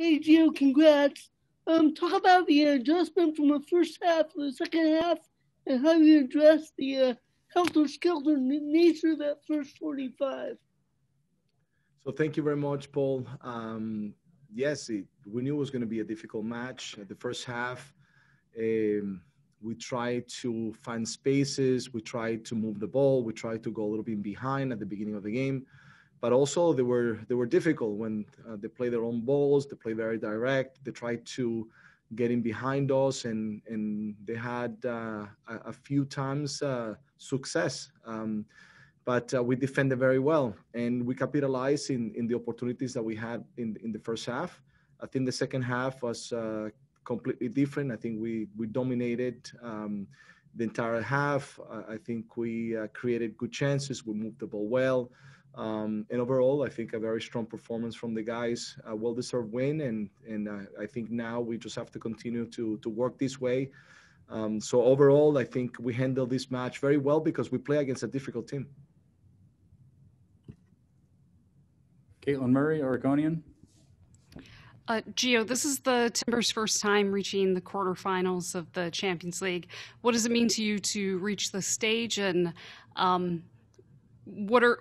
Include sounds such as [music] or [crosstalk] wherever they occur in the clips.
Hey, Gio, congrats. Um, talk about the adjustment from the first half to the second half and how you address the uh, helter-skelter nature of that first 45. So thank you very much, Paul. Um, yes, it, we knew it was going to be a difficult match. The first half, um, we tried to find spaces. We tried to move the ball. We tried to go a little bit behind at the beginning of the game, but also they were they were difficult when uh, they play their own balls. They play very direct. They tried to get in behind us, and and they had uh, a, a, few times uh, success. Um, but uh, we defended very well, and we capitalized in in the opportunities that we had in in the first half. I think the second half was uh, completely different. I think we we dominated um, the entire half. I, think we uh, created good chances. We moved the ball well. Um, and overall, I think a very strong performance from the guys, a well-deserved win, and and uh, I think now we just have to continue to to work this way. Um, so overall, I think we handled this match very well because we play against a difficult team. Caitlin Murray, Oregonian. Uh, Gio, this is the Timbers' first time reaching the quarterfinals of the Champions League. What does it mean to you to reach the stage, and um, what are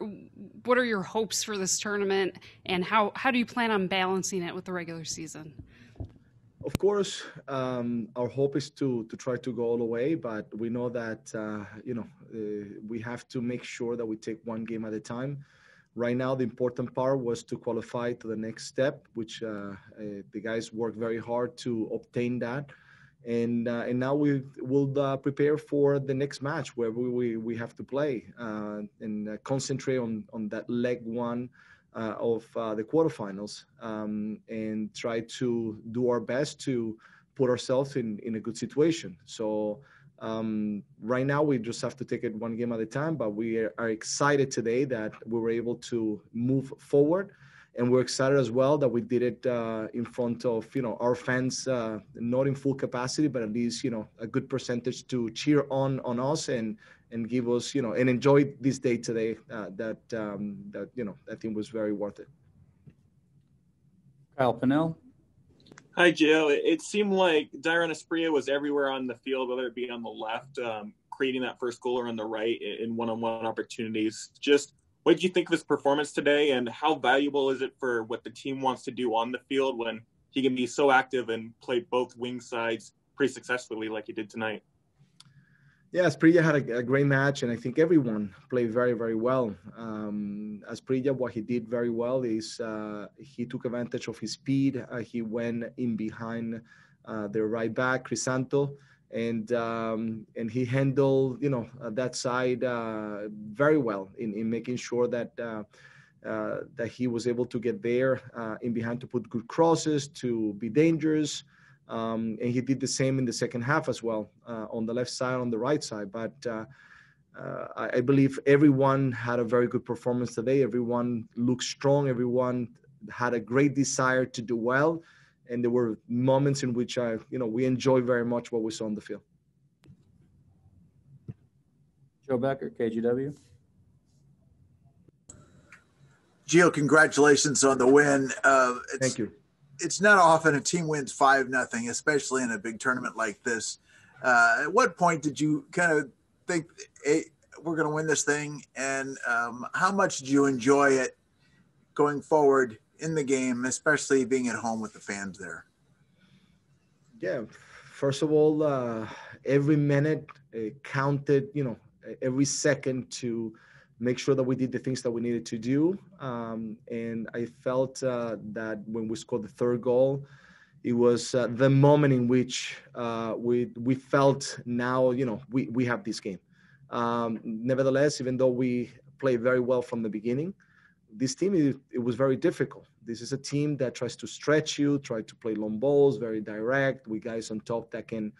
what are your hopes for this tournament, and how how do you plan on balancing it with the regular season? Of course, um, our hope is to to try to go all the way, but we know that uh, you know uh, we have to make sure that we take one game at a time. Right now the important part was to qualify to the next step which uh, uh, the guys worked very hard to obtain that and uh, and now we will uh, prepare for the next match where we we, we have to play uh, and uh, concentrate on on that leg one of the quarterfinals um, and try to do our best to put ourselves in in a good situation so um, right now, we just have to take it one game at a time, but we are excited today that we were able to move forward. And we're excited as well that we did it uh, in front of you know our fans, uh, not in full capacity, but at least you know a good percentage to cheer on on us and and give us you know and enjoy this day today. Uh, that um, that you know I think was very worth it. Kyle Pinnell. Hi, Gio. It seemed like Dairon Asprilla was everywhere on the field, whether it be on the left, um, creating that first goal, or on the right in one-on-one opportunities. Just what did you think of his performance today, and how valuable is it for what the team wants to do on the field when he can be so active and play both wing sides pretty successfully like he did tonight? Yeah, Asprilla had a, a, great match, and I think everyone played very, very well. Um, Asprilla, what he did very well is uh, he took advantage of his speed. Uh, he went in behind uh, the right back, Crisanto, and um, and he handled you know uh, that side uh, very well in, in making sure that. Uh, that he was able to get there in behind to put good crosses, to be dangerous, um, and he did the same in the second half as well, uh, on the left side, on the right side. But uh, uh, I, I, believe everyone had a very good performance today. Everyone looked strong. Everyone had a great desire to do well. And there were moments in which I, you know, we enjoy very much what we saw on the field. Joe Becker, KGW. Gio, congratulations on the win. Uh, Thank you it's not often a team wins five nothing, especially in a big tournament like this. Uh, at what point did you kind of think, hey, we're going to win this thing? And um, how much did you enjoy it going forward in the game, especially being at home with the fans there? Yeah, first of all, uh, every minute counted. You know, every second to make sure that we did the things that we needed to do. Um, and I felt uh, that when we scored the third goal, it was uh, the moment in which uh, we we felt now you know we we have this game. Um, nevertheless, even though we played very well from the beginning, this team it, it was very difficult. This is a team that tries to stretch you, try to play long balls, very direct. We guys on top that can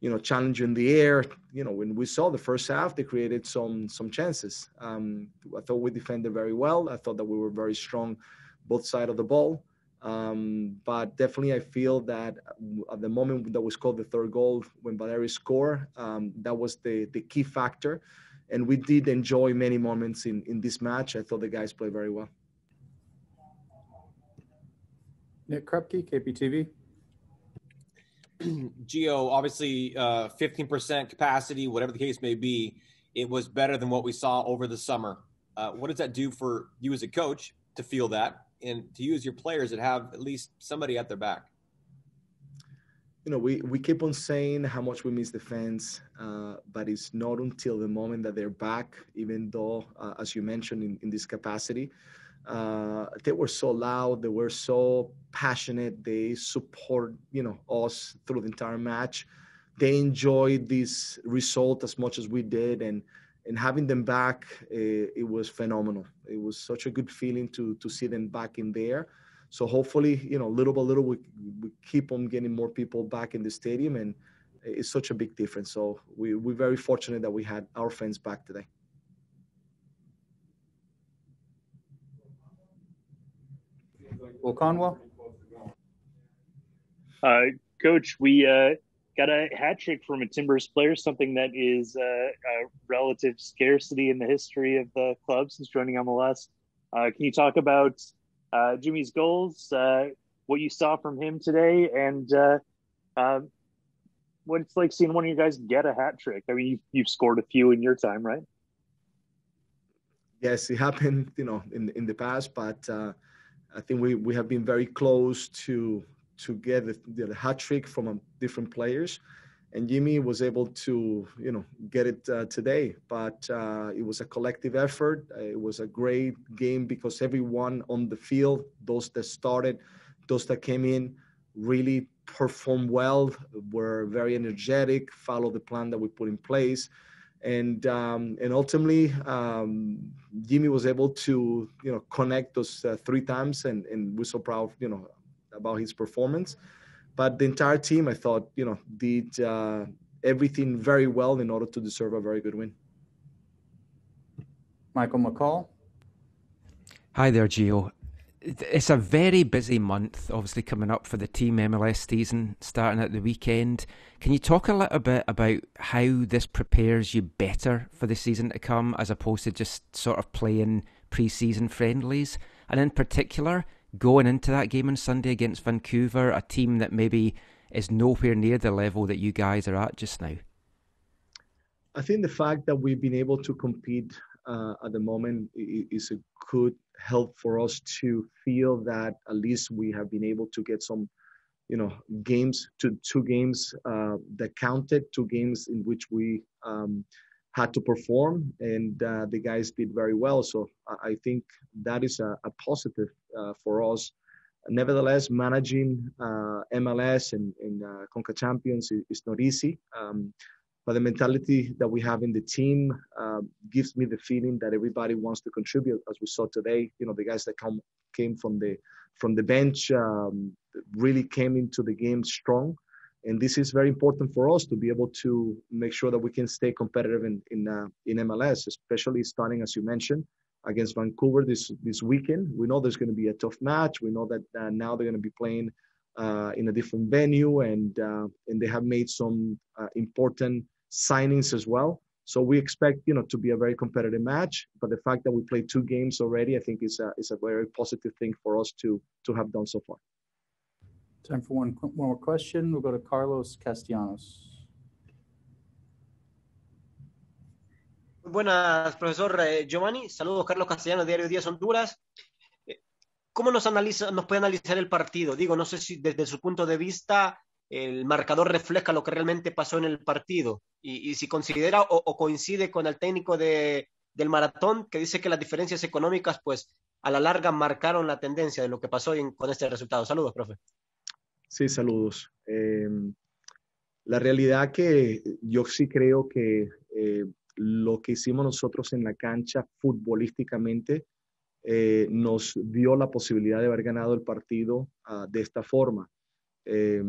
you know, challenge in the air. You know, when we saw the first half, they created some some chances. Um, I thought we defended very well. I thought that we were very strong, both side of the ball. Um, but definitely, I feel that at the moment that we scored the third goal, when Valeri scored, um, that was the the key factor. And we did enjoy many moments in in this match. I thought the guys played very well. Nick Krupke, KPTV. [clears throat] Gio, obviously, uh, 15% capacity, whatever the case may be, it was better than what we saw over the summer. Uh, what does that do for you as a coach to feel that, and to you as your players that have at least somebody at their back? You know, we, we keep on saying how much we miss the fans, uh, but it's not until the moment that they're back, even though, uh, as you mentioned, in, in this capacity, uh, they were so loud, they were so passionate, they support you know us through the entire match. They enjoyed this result as much as we did, and and having them back, uh, it was phenomenal. It was such a good feeling to to see them back in there. So hopefully, you know, little by little, we, we keep on getting more people back in the stadium, and it's such a big difference. So we, we're very fortunate that we had our fans back today. Will Conwell. Uh, Coach, we uh, got a hat trick from a Timbers player, something that is uh, a relative scarcity in the history of the club since joining MLS. Uh, can you talk about uh, Jimmy's goals, uh, what you saw from him today, and um, what it's like seeing one of you guys get a hat trick? I mean, you've, you've scored a few in your time, right? Yes, it happened, you know, in in the past, but I think we, we have been very close to to get the, the hat trick from different players, and Jimmy was able to you know get it uh, today. But uh, it was a collective effort. It was a great game because everyone on the field, those that started, those that came in, really performed well. Were very energetic. Followed the plan that we put in place and um, and ultimately um, Jimmy was able to you know connect those uh, three times, and and we're so proud you know about his performance. But the entire team, I thought, you know, did uh, everything very well in order to deserve a very good win. Michael McCall. Hi there, Gio it's a very busy month, obviously coming up for the team MLS season starting at the weekend. Can you talk a little bit about how this prepares you better for the season to come, as opposed to just sort of playing pre-season friendlies, and in particular going into that game on Sunday against Vancouver, a team that maybe is nowhere near the level that you guys are at just now? I think the fact that we've been able to compete uh, at the moment is a good help for us to feel that at least we have been able to get some you know games to two games uh, that counted two games in which we um, had to perform and uh, the guys did very well. So i think that is a, a positive uh, for us. Nevertheless managing uh, mls and, and uh, conca champions is, is not easy. Um, but the mentality that we have in the team um, gives me the feeling that everybody wants to contribute as we saw today. You know the guys that come came from the from the bench um, really came into the game strong and this is very important for us to be able to make sure that we can stay competitive in in, uh, in MLS especially starting as you mentioned against Vancouver this this weekend we know there's going to be a tough match we know that uh, now they're going to be playing uh, in a different venue and uh, and they have made some uh, important signings as well. So we expect, you know, to be a very competitive match. But the fact that we played two games already, I think, is a is a very positive thing for us to to have done so far. Time for one, more question. We'll go to Carlos Castellanos. Buenas, profesor eh, Giovanni. Saludos, Carlos Castellanos, Diario Díaz Honduras. Eh, ¿Cómo nos, analiza, nos puede analizar el partido? Digo, no sé si desde su punto de vista el marcador refleja lo que realmente pasó en el partido y, y si considera o, coincide con el técnico de, del maratón que dice que las diferencias económicas pues a la larga marcaron la tendencia de lo que pasó con este resultado. Saludos, profe. Sí, saludos. Eh, la realidad que yo sí creo que eh, lo que hicimos nosotros en la cancha futbolísticamente eh, nos dio la posibilidad de haber ganado el partido uh, de esta forma eh,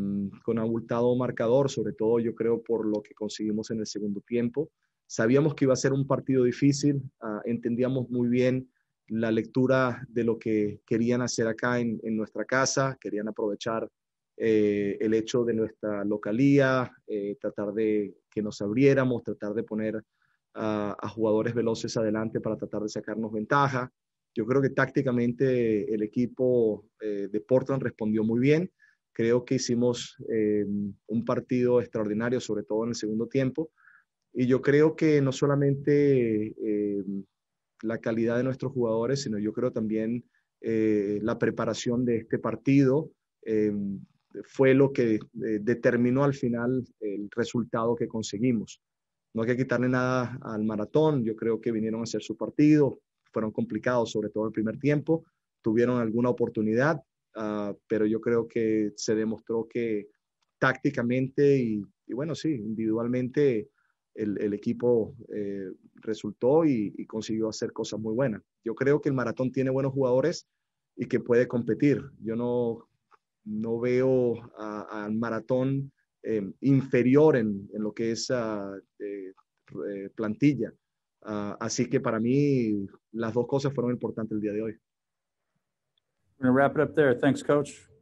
con abultado marcador, sobre todo yo creo por lo que conseguimos en el segundo tiempo. Sabíamos que iba a ser un partido difícil, uh, entendíamos muy bien la lectura de lo que querían hacer acá en, en nuestra casa, querían aprovechar eh, el hecho de nuestra localía, eh, tratar de que nos abriéramos, tratar de poner uh, a jugadores veloces adelante para tratar de sacarnos ventaja. Yo creo que tácticamente el equipo eh, de Portland respondió muy bien. Creo que hicimos eh, un partido extraordinario, sobre todo en el segundo tiempo. Y yo creo que no solamente eh, la calidad de nuestros jugadores, sino yo creo también la preparación de este partido fue lo que determinó al final el resultado que conseguimos. No hay que quitarle nada al maratón, yo creo que vinieron a hacer su partido, fueron complicados, sobre todo el primer tiempo, tuvieron alguna oportunidad, uh, pero yo creo que se demostró que tácticamente y, bueno, sí, individualmente el, el equipo eh, resultó y, y, consiguió hacer cosas muy buenas. Yo creo que el maratón tiene buenos jugadores y que puede competir. Yo no, no veo al maratón eh, inferior en, lo que es uh, plantilla. Uh, así que para mí las dos cosas fueron importantes el día de hoy. We're going to wrap it up there. Thanks, Coach.